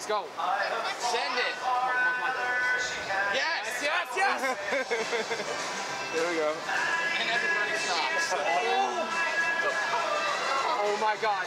Let's go. Send it. Yes, yes, yes. there we go. And everybody stops. Oh, my God. Oh my God.